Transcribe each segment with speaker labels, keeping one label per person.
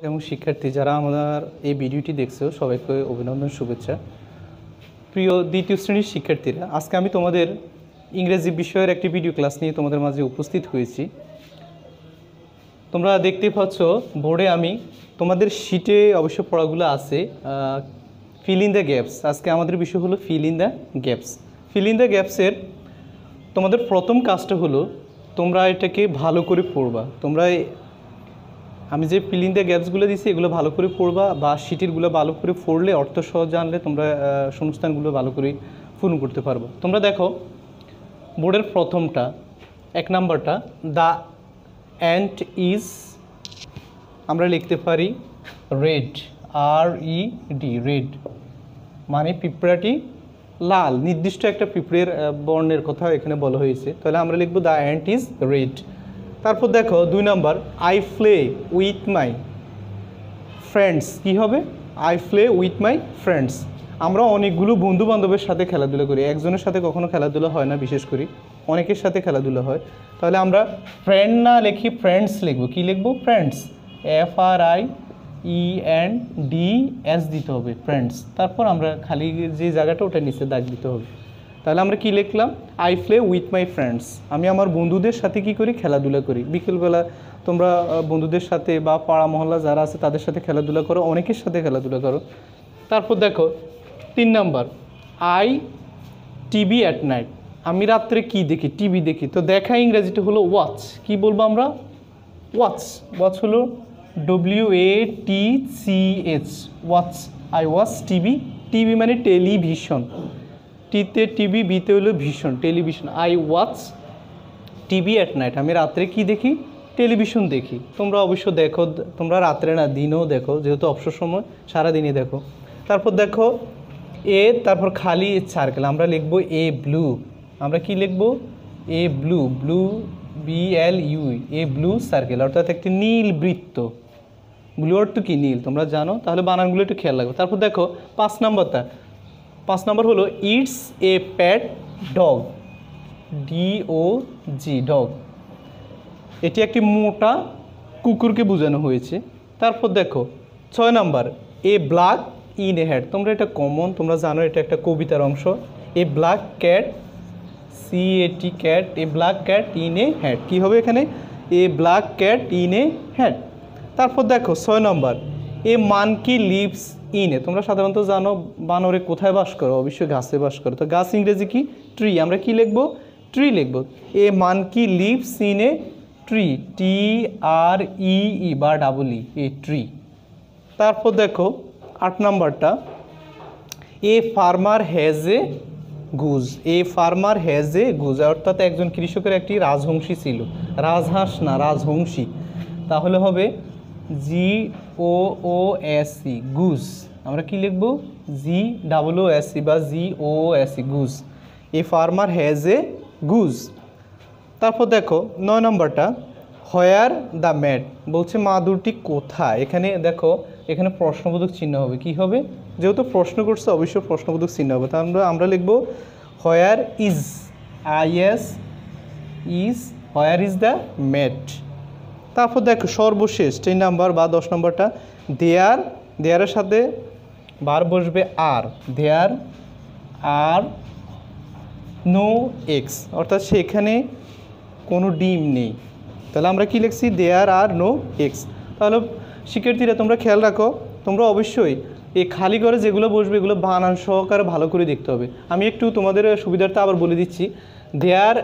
Speaker 1: এবং শিক্ষার্থী যারা আমার এই ভিডিওটি দেখছ, সবাইকে অভিনন্দন, শুভেচ্ছা। প্রিয় দ্বিতীয় শ্রেণির শিক্ষার্থীরা, আজকে আমি তোমাদের ইংরেজি বিষয়ের একটি ভিডিও ক্লাস নিয়ে তোমাদের মাঝে উপস্থিত হয়েছি। তোমরা দেখতে পাচ্ছ, বোর্ডে আমি তোমাদের শিটে অবশ্য পড়াগুলো আছে ফিল ইন দ্য গ্যাপস আজকে আমাদের বিষয় হলো fill in the gaps fill in the গ্যাপসের তোমাদের প্রথম কাজটা হলো, তোমরা এটাকে ভালো করে পড়বা। তোমরা আমি যে ফিল ইন গ্যাপসগুলো দিছি এগুলো ভালো করে পড়বা বা সিটিরগুলো ভালো করে পড়লে অর্থ সহজ জানলে তোমরা আহ, শূন্যস্থানগুলো ভালো করে পূরণ করতে পারব। তোমরা দেখো বোর্ডের প্রথমটা এক নাম্বারটা দ্য অ্যান্ট ইজ আমরা লিখতে পারি red R E D red মানে পিঁপড়াটি লাল। নির্দিষ্ট একটা পিঁপড়ের বর্ণের কথা এখানে বলা হয়েছে। তাহলে আমরা লিখব দ্য অ্যান্ট ইজ রেড তারপর দেখো দুই number I play with my friends কী হবে? I play with my friends আমরা অনেকগুলো বন্ধু বান্ধবের সাথে খেলাধুলা করি। একজনের সাথে কখনো খেলাধুলা হয় না, বিশেষ করি। অনেকের সাথে খেলাধুলা হয়। তাহলে আমরা ফ্রেন্ড না লিখি ফ্রেন্ডস লিখব। কী লিখব? Friends F R I E and D S দিতে হবে ফ্রেন্ডস তারপর আমরা খালি যে জায়গাটা ওটা নিচে দাগ দিতে হবে। তাহলে আমরা কি লিখলাম? I play with my friends আমি আমার বন্ধুদের সাথে কি করি? খেলাধুলা করি। বিকেলবেলা তোমরা বন্ধুদের সাথে বা পাড়া মহল্লা যারা আছে, তাদের সাথে খেলাধুলা করো, অনেকের সাথে খেলাধুলা করো। তারপর দেখো, তিন number I TV at night আমি রাত্রে কি দেখি? টিভি দেখি। তো দেখা ইংরেজিটা হলো ওয়াচ কি বলব আমরা? ওয়াচ ওয়াচ হলো W A T C H watch I watch TV TV মানে টেলিভিশন টিতে টিভি বিতে হলো ভীষণ, television. I watch TV at night আমি রাত্রে কি দেখি? টেলিভিশন দেখি। তোমরা অবশ্য দেখো, তোমরা রাত্রে না, দিনেও দেখো, যেহেতু অবসর সময়, সারাদিনই দেখো। তারপর দেখো এ তারপর খালি সার্কেল আমরা লিখব এ ব্লু আমরা কি লিখব? A blue blue B L U E blue circle অর্থাৎ একটি নীল বৃত্ত। ব্লু অর্থ কি? নীল। তোমরা জানো? তাহলে বানানগুলো একটু খেয়াল রাখবে। তারপর দেখো, পাঁচ নাম্বারটা পাঁচ নাম্বার হলো it's a fat dog D O G dog এটি একটি মোটা কুকুরকে বোঝানো হয়েছে। তারপর দেখো, ছয় number a black in a hat তোমরা এটা কমন তোমরা জানো এটা একটা কবিতার অংশ। A black cat C A T cat a black cat in a hat কী হবে এখানে? A black cat in a hat তারপর দেখো, ছয় number a monkey lives in. তোমরা সাধারণত জানো বানরে কোথায় বাস করো, অবশ্যই গাছে বাস করো। তো গাছ ইংরেজি কি? ট্রি আমরা কি লিখব? ট্রি লিখব। A monkey lives in a tree T R E E বা ডাবল ই এ ট্রি তারপর দেখো, আট নাম্বারটা। A farmer has a goose a farmer has a goose অর্থাৎ একজন কৃষকের একটি রাজহংসী ছিল। রাজহাঁস না রাজহংসী তাহলে হবে G O O S C goose আমরা কি লিখব? G double O S C বা G O S C goose a farmer has a goose তারপর দেখো, নয় নম্বরটা হয়ার দ্য ম্যাট বলছে মাদুরটি কোথায়? এখানে দেখো, এখানে প্রশ্নবোধক চিহ্ন হবে। কি হবে? যেহেতু প্রশ্ন করছে, অবশ্যই প্রশ্নবোধক চিহ্ন হবে। তা আমরা আমরা লিখব where is I S is where is the mat তারপর দেখো, সর্বশেষ তিন নাম্বার বা দশ নম্বরটা দেয়ার দেয়ারের সাথে বার বসবে আর দেয়ার আর নো এক্স অর্থাৎ সেখানে কোনো ডিম নেই। তাহলে আমরা কি লিখছি? দেয়ার আর নো এক্স তাহলে শিক্ষার্থীরা, তোমরা খেয়াল রাখো, তোমরা অবশ্যই এই খালি ঘরে যেগুলো বসবে, এগুলো বানান সহকারে ভালো করে দেখতে হবে। আমি একটু তোমাদের সুবিধার্থে আবার বলে দিচ্ছি। There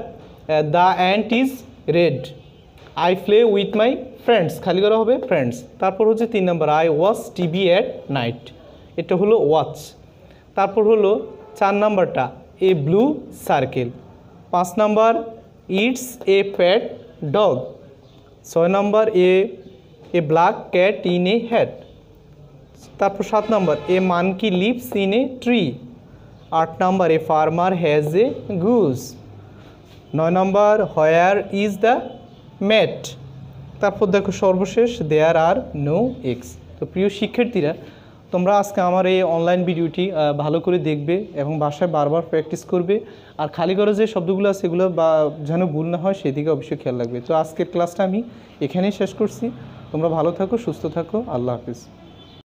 Speaker 1: the ant is red I play with my friends খালি করা হবে ফ্রেন্ডস তারপর হচ্ছে তিন number I watch TV at night এটা হলো ওয়াচ তারপর হলো চার নাম্বারটা এ ব্লু সার্কেল পাঁচ number it's a fat dog ছয় number a a black cat in a hat তারপর সাত number a monkey lives in a tree আট number a farmer has a goose নয় number where is the mat তারপর দেখো সর্বশেষ দেয়ার আর no axe তো প্রিয় শিক্ষার্থীরা, তোমরা আজকে আমার এই অনলাইন ভিডিওটি ভালো করে দেখবে এবং বাসায় বারবার প্র্যাকটিস করবে। আর খালি করে যে শব্দগুলো আছে সেগুলো বা যেন ভুল না হয়, সেদিকে অবশ্যই খেয়াল রাখবে। তো আজকের ক্লাসটা আমি এখানেই শেষ করছি। তোমরা ভালো থাকো, সুস্থ থাকো। আল্লাহ হাফিজ।